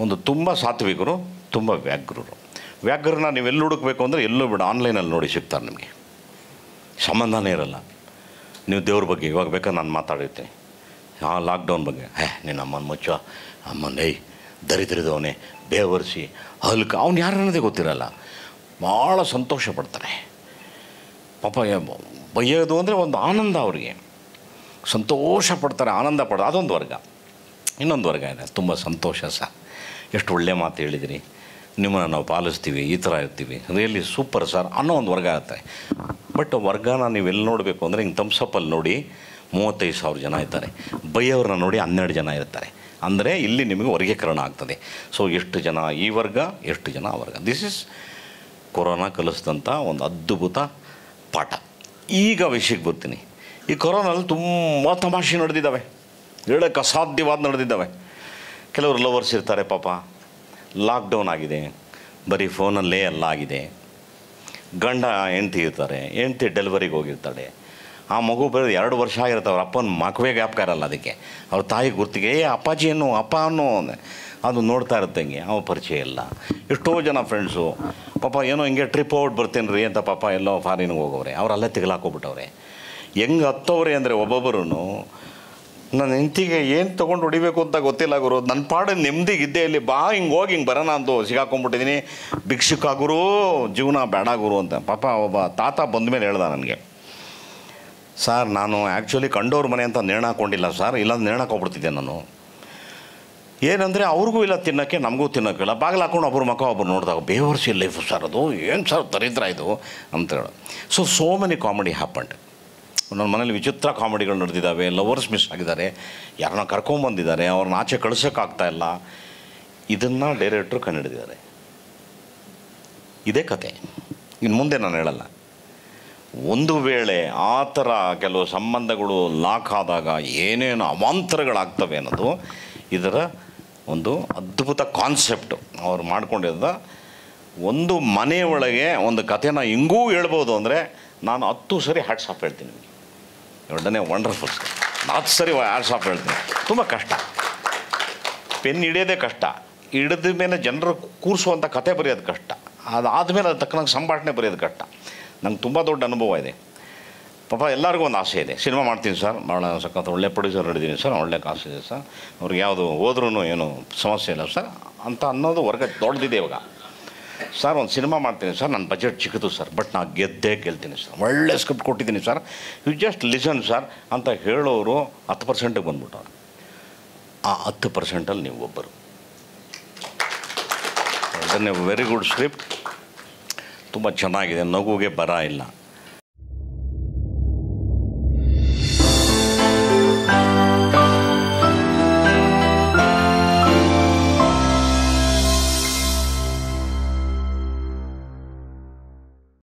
ಒಂದು ತುಂಬ ಸಾತ್ವಿಕರು, ತುಂಬ ವ್ಯಾಘ್ರರು. ವ್ಯಾಘ್ರನ ನೀವೆಲ್ಲಿ ಹುಡುಕ್ಬೇಕು ಅಂದರೆ ಎಲ್ಲೂ ಬಿಡ, ಆನ್ಲೈನಲ್ಲಿ ನೋಡಿ ಸಿಗ್ತಾರೆ ನಿಮಗೆ. ಸಂಬಂಧನೇ ಇರಲ್ಲ. ನೀವು ದೇವ್ರ ಬಗ್ಗೆ ಇವಾಗ ಬೇಕಾದ್ರೆ ನಾನು ಮಾತಾಡಿರ್ತೀನಿ. ಆ ಲಾಕ್ಡೌನ್ ಬಗ್ಗೆ, ಹೇ, ನಿನ್ನ ಅಮ್ಮನ ಮುಚ್ಚ. ಅಮ್ಮನ, ಏಯ್, ದರಿದ್ರದವನೇ, ಬೇವರ್ಸಿ, ಹಲ್ಕ. ಅವ್ನು ಯಾರು ಅನ್ನೋದೇ ಗೊತ್ತಿರಲ್ಲ. ಭಾಳ ಸಂತೋಷ ಪಡ್ತಾರೆ. ಪಾಪ ಬಯ್ಯೋದು ಅಂದರೆ ಒಂದು ಆನಂದ ಅವರಿಗೆ. ಸಂತೋಷ ಪಡ್ತಾರೆ, ಆನಂದ ಪಡ ಅದೊಂದು ವರ್ಗ. ಇನ್ನೊಂದು ವರ್ಗ ಇದೆ. ತುಂಬ ಸಂತೋಷ ಸರ್ ಎಷ್ಟು ಒಳ್ಳೆ ಮಾತು ಹೇಳಿದಿರಿ. ನಿಮ್ಮನ್ನು ನಾವು ಪಾಲಿಸ್ತೀವಿ, ಈ ಥರ ಇರ್ತೀವಿ. ರಿಯಲಿ ಸೂಪರ್ ಸರ್ ಅನ್ನೋ ಒಂದು ವರ್ಗ ಆಗುತ್ತೆ. ಬಟ್ ವರ್ಗನ ನೀವು ಎಲ್ಲಿ ನೋಡಬೇಕು ಅಂದರೆ ಹಿಂಗೆ ತಮ್ಸಪ್ಪಲ್ಲಿ ನೋಡಿ ಮೂವತ್ತೈದು ಸಾವಿರ ಜನ ಇರ್ತಾರೆ ಬೈಯವ್ರನ್ನ ನೋಡಿ ಹನ್ನೆರಡು ಜನ ಇರ್ತಾರೆ. ಅಂದರೆ ಇಲ್ಲಿ ನಿಮಗೆ ವರ್ಗೀಕರಣ ಆಗ್ತದೆ. ಸೊ ಎಷ್ಟು ಜನ ಈ ವರ್ಗ, ಎಷ್ಟು ಜನ ಆ ವರ್ಗ. ದಿಸ್ ಇಸ್ ಕೊರೋನಾ ಕಲಿಸಿದಂಥ ಒಂದು ಅದ್ಭುತ ಪಾಠ. ಈಗ ವಿಷಯಕ್ಕೆ ಬರ್ತೀನಿ. ಈ ಕೊರೋನಲ್ಲಿ ತುಂಬ ತಮಾಷೆ ನಡೆದಿದ್ದಾವೆ. ಹೇಳೋಕ್ಕೆ ಅಸಾಧ್ಯವಾದ ನಡೆದಿದ್ದಾವೆ. ಕೆಲವರು ಲವರ್ಸ್ ಇರ್ತಾರೆ ಪಾಪ. ಲಾಕ್ಡೌನ್ ಆಗಿದೆ. ಬರೀ ಫೋನಲ್ಲೇ ಎಲ್ಲ ಆಗಿದೆ. ಗಂಡ ಹೆಂಡ್ತಿ ಇರ್ತಾರೆ, ಹೆಂಡ್ತಿ ಡೆಲಿವರಿಗೆ ಹೋಗಿರ್ತಾಳೆ. ಆ ಮಗು ಬರೋದು ಎರಡು ವರ್ಷ ಆಗಿರುತ್ತೆ, ಅವ್ರ ಅಪ್ಪನ ಮಕ್ಕವೇ ಜ್ಞಾಪಕ ಇರಲ್ಲ ಅದಕ್ಕೆ. ಅವ್ರ ತಾಯಿ ಗುರ್ತಿಗೆ, ಏ, ಅಪ್ಪಾಜಿ ಏನು, ಅಪ್ಪ ಅನ್ನೋ ಅಂದೆ. ನೋಡ್ತಾ ಇರುತ್ತೆ ಹಿಂಗೆ, ಅವ ಪರಿಚಯ ಇಲ್ಲ. ಎಷ್ಟೋ ಜನ ಫ್ರೆಂಡ್ಸು ಪಾಪ, ಏನೋ ಹಿಂಗೆ ಟ್ರಿಪ್ ಔಟ್ ಬರ್ತೀನಿ ರೀ ಅಂತ ಪಾಪ ಎಲ್ಲೋ ಫಾರಿನ್ಗೆ ಹೋಗೋರೆ ಅವರಲ್ಲೇ ಅಲ್ಲೇ ತೆಗಲಾಕೋಬಿಟ್ಟವ್ರೆ ಹೆಂಗೆ ಹತ್ತವ್ರೆ ಅಂದರೆ ಒಬ್ಬೊಬ್ಬರು ನನ್ನ ಹೆಂಡತಿಗೆ ಏನು ತೊಗೊಂಡು ಹೊಡಿಬೇಕು ಅಂತ ಗೊತ್ತಿಲ್ಲ ಗುರು. ನನ್ನ ಪಾಡು ನೆಮ್ಮದಿಗೆ ಇದ್ದೇ ಇಲ್ಲಿ ಬಾ, ಹಿಂಗೆ ಹೋಗಿ ಹಿಂಗೆ ಬರೋಣ ಅಂತ ಸಿಗಾಕೊಂಡ್ಬಿಟ್ಟಿದ್ದೀನಿ ಭಿಕ್ಷುಕ ಗುರು, ಜೀವನ ಬೇಡ ಗುರು ಅಂತ. ಪಾಪ ಒಬ್ಬ ತಾತ ಬಂದ ಮೇಲೆ ಹೇಳ್ದ ನನಗೆ. ಸರ್, ನಾನು ಆ್ಯಕ್ಚುಲಿ ಕಂಡೋರ ಮನೆ ಅಂತ ನಿರ್ಣಯ ಹಾಕೊಂಡಿಲ್ಲ ಸರ್. ಇಲ್ಲ ನಿರ್ಣಯ ಹಾಕೊಂಡ್ಬಿಡ್ತಿದ್ದೆ ನಾನು. ಏನಂದರೆ ಅವ್ರಿಗೂ ಇಲ್ಲ ತಿನ್ನೋಕ್ಕೆ, ನಮಗೂ ತಿನ್ನೋಕ್ಕಿಲ್ಲ ಬಾಗಿಲು ಹಾಕೊಂಡು ಒಬ್ಬರು ಮಕ್ಕ ಒಬ್ಬರು ನೋಡಿದಾಗ, ಬೇವರ್ಸಿ ಲೈಫ್ ಸರ್ ಅದು? ಏನು ಸರ್ ದರಿದ್ರ ಇದು? ಅಂತ ಹೇಳೋದು so so many comedy happened ನನ್ನ ಮನೇಲಿ ವಿಚಿತ್ರ ಕಾಮಿಡಿಗಳು ನಡೆದಿದ್ದಾವೆ ಲವರ್ಸ್ ಮಿಸ್ ಆಗಿದ್ದಾರೆ. ಯಾರನ್ನ ಕರ್ಕೊಂಬಂದಿದ್ದಾರೆ ಅವ್ರನ್ನ ಆಚೆ ಕಳಿಸೋಕ್ಕಾಗ್ತಾ ಇಲ್ಲ. ಇದನ್ನು ಡೈರೆಕ್ಟ್ರು ಕಂಡುಹಿಡಿದಿದ್ದಾರೆ. ಇದೇ ಕತೆ. ಇನ್ನು ಮುಂದೆ ನಾನು ಹೇಳಲ್ಲ. ಒಂದು ವೇಳೆ ಆ ಥರ ಕೆಲವು ಸಂಬಂಧಗಳು ಲಾಕ್ ಆದಾಗ ಏನೇನು ಅವಾಂತರಗಳಾಗ್ತವೆ ಅನ್ನೋದು ಇದರ ಒಂದು ಅದ್ಭುತ ಕಾನ್ಸೆಪ್ಟು ಅವ್ರು ಮಾಡ್ಕೊಂಡಿದ್ದ ಒಂದು ಮನೆಯೊಳಗೆ ಒಂದು ಕಥೆನ ಹಿಂಗೂ ಹೇಳ್ಬೋದು ಅಂದರೆ ನಾನು ಹತ್ತು ಸರಿ ಹ್ಯಾಟ್ಸ್ ಆಫ್ ಹೇಳ್ತೀನಿ ನಿಮಗೆ. ಎರಡನೇ ವಂಡರ್ಫುಲ್ ಸರ್ ನಾಲ್ಕು ಸರಿ ಆಫ್ ಹೇಳ್ತೀನಿ. ತುಂಬ ಕಷ್ಟ. ಪೆನ್ ಹಿಡಿಯೋದೇ ಕಷ್ಟ. ಹಿಡಿದ ಮೇಲೆ ಜನರು ಕೂರಿಸುವಂಥ ಕತೆ ಬರೆಯೋದು ಕಷ್ಟ. ಅದಾದಮೇಲೆ ಅದು ತಕ್ಕನಂಗೆ ಸಂಭಾಷಣೆ ಬರೆಯೋದು ಕಷ್ಟ. ನಂಗೆ ತುಂಬ ದೊಡ್ಡ ಅನುಭವ ಇದೆ. ಪಾಪ ಎಲ್ಲರಿಗೂ ಒಂದು ಆಸೆ ಇದೆ. ಸಿನಿಮಾ ಮಾಡ್ತೀನಿ ಸರ್. ಭಾಳ ಸಖತ್ ಒಳ್ಳೆ ಪ್ರೊಡ್ಯೂಸರ್ ಹಿಡಿದೀನಿ ಸರ್. ಒಳ್ಳೆ ಕಾಸು ಇದೆ ಸರ್. ಅವ್ರಿಗೆ ಯಾವುದು ಹೋದ್ರೂ ಏನು ಸಮಸ್ಯೆ ಇಲ್ಲ ಸರ್. ಅಂತ ಅನ್ನೋದು ವರ್ಗ ದೊಡ್ಡದಿದೆ ಇವಾಗ. ಸರ್ ಒಂದು ಸಿನಿಮಾ ಮಾಡ್ತೀನಿ ಸರ್ ನನ್ನ ಬಜೆಟ್ ಚಿಕ್ಕದು ಸರ್ ಬಟ್ ನಾನು ಗೆದ್ದೇ ಗೆಲ್ತೀನಿ ಸರ್ ಒಳ್ಳೆ ಸ್ಕ್ರಿಪ್ಟ್ ಕೊಟ್ಟಿದ್ದೀನಿ sir you just listen sir ಅಂತ ಹೇಳೋರು ಹತ್ತು ಪರ್ಸೆಂಟಿಗೆ ಬಂದ್ಬಿಟ್ಟವ್ರು ಆ ಹತ್ತು ಪರ್ಸೆಂಟಲ್ಲಿ ನೀವು ಒಬ್ಬರು. ಅದನ್ನೇ ವೆರಿ ಗುಡ್ ಸ್ಕ್ರಿಪ್ಟ್ ತುಂಬ ಚೆನ್ನಾಗಿದೆ. ನಗುಗೆ ಬರ ಇಲ್ಲ.